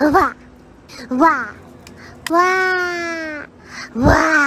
哇哇哇哇。